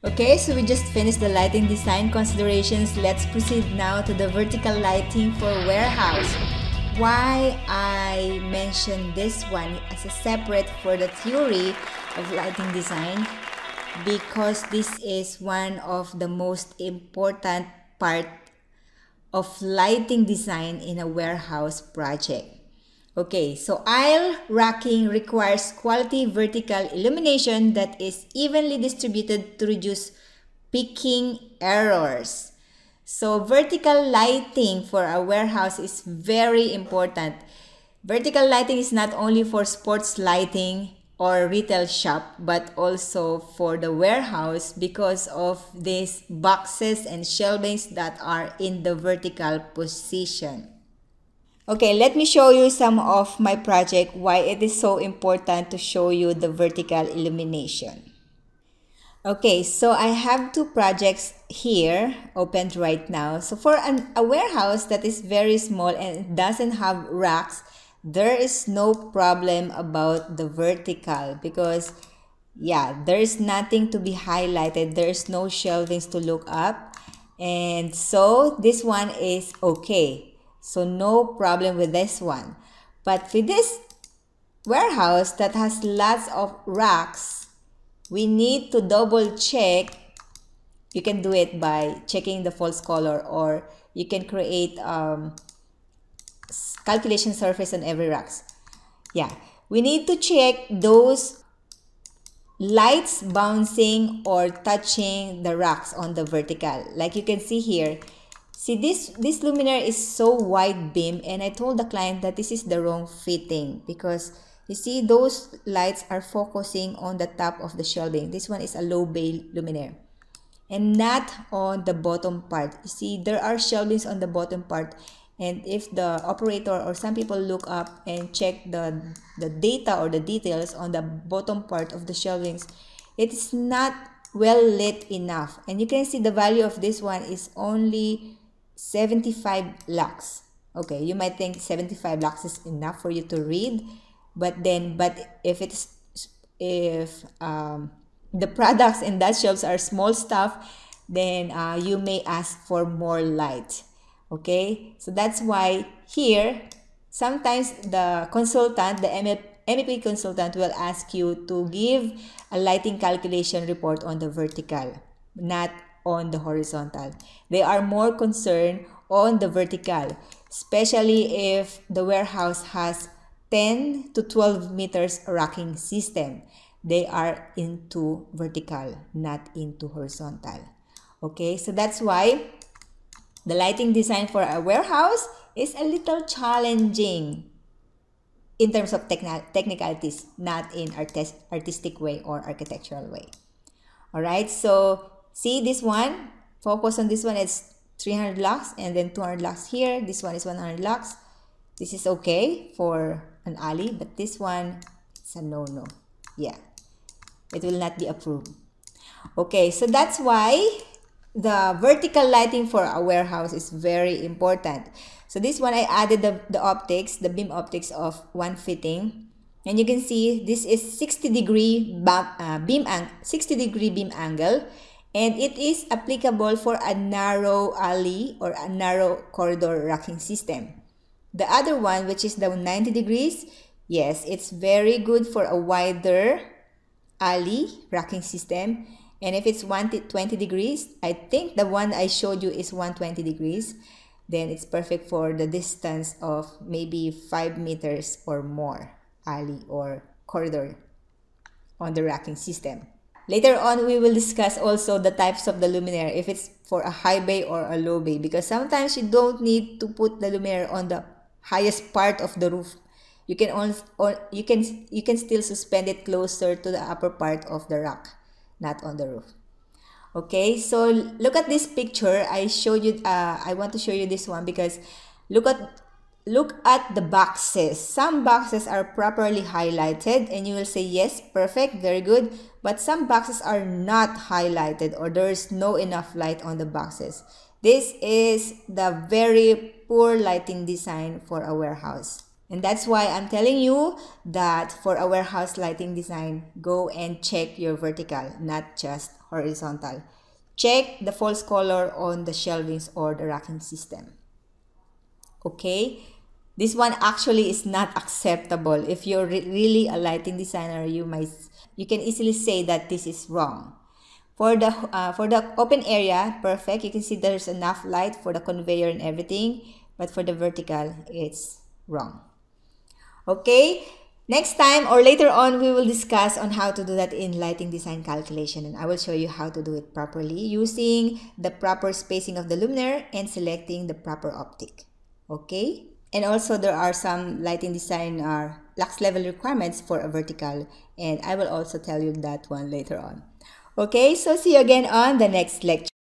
Okay, so we just finished the lighting design considerations. Let's proceed now to the vertical lighting for warehouse. Why I mentioned this one as a separate for the theory of lighting design because this is one of the most important part of lighting design in a warehouse project. Okay, so aisle racking requires quality vertical illumination that is evenly distributed to reduce picking errors. So vertical lighting for a warehouse is very important. Vertical lighting is not only for sports lighting or retail shop but also for the warehouse because of these boxes and shelvings that are in the vertical position. Okay, let me show you some of my project why it is so important to show you the vertical illumination. Okay, so I have two projects here opened right now. So for an, a warehouse that is very small and doesn't have racks, there is no problem about the vertical because yeah, there is nothing to be highlighted. There is no shelvings to look up. And so this one is okay. So no problem with this one. But with this warehouse that has lots of racks, we need to double check. You can do it by checking the false color or you can create um, calculation surface on every racks. Yeah, we need to check those lights bouncing or touching the racks on the vertical. Like you can see here, See, this, this luminaire is so wide beam and I told the client that this is the wrong fitting because you see those lights are focusing on the top of the shelving. This one is a low bay luminaire and not on the bottom part. You see, there are shelvings on the bottom part and if the operator or some people look up and check the, the data or the details on the bottom part of the shelvings, it is not well lit enough. And you can see the value of this one is only 75 lux. Okay, you might think 75 lux is enough for you to read, but then, but if it's, if um, the products in that shelves are small stuff, then uh, you may ask for more light. Okay, so that's why here, sometimes the consultant, the MEP consultant will ask you to give a lighting calculation report on the vertical, not on the horizontal. They are more concerned on the vertical, especially if the warehouse has 10 to 12 meters racking system. They are into vertical, not into horizontal. Okay, so that's why the lighting design for a warehouse is a little challenging in terms of techn technicalities, not in artis artistic way or architectural way. All right, so See this one, focus on this one, it's 300 lux and then 200 lux here. This one is 100 lux. This is okay for an alley, but this one, it's a no-no. Yeah, it will not be approved. Okay, so that's why the vertical lighting for a warehouse is very important. So this one, I added the, the optics, the beam optics of one fitting. And you can see this is 60 degree beam, uh, beam 60 degree beam angle and it is applicable for a narrow alley or a narrow corridor racking system. The other one, which is the 90 degrees, yes, it's very good for a wider alley racking system. And if it's 120 degrees, I think the one I showed you is 120 degrees, then it's perfect for the distance of maybe 5 meters or more alley or corridor on the racking system. Later on, we will discuss also the types of the luminaire, if it's for a high bay or a low bay, because sometimes you don't need to put the luminaire on the highest part of the roof. You can also, or you can you can still suspend it closer to the upper part of the rack, not on the roof. Okay, so look at this picture. I showed you. Uh, I want to show you this one because look at Look at the boxes. Some boxes are properly highlighted and you will say, yes, perfect, very good. But some boxes are not highlighted or there is no enough light on the boxes. This is the very poor lighting design for a warehouse. And that's why I'm telling you that for a warehouse lighting design, go and check your vertical, not just horizontal. Check the false color on the shelvings or the racking system. Okay? This one actually is not acceptable. If you're re really a lighting designer, you might you can easily say that this is wrong. For the uh, for the open area, perfect. You can see there's enough light for the conveyor and everything, but for the vertical, it's wrong. Okay, next time or later on, we will discuss on how to do that in lighting design calculation and I will show you how to do it properly using the proper spacing of the luminaire and selecting the proper optic. Okay, and also there are some lighting design uh, lux level requirements for a vertical and I will also tell you that one later on. Okay, so see you again on the next lecture.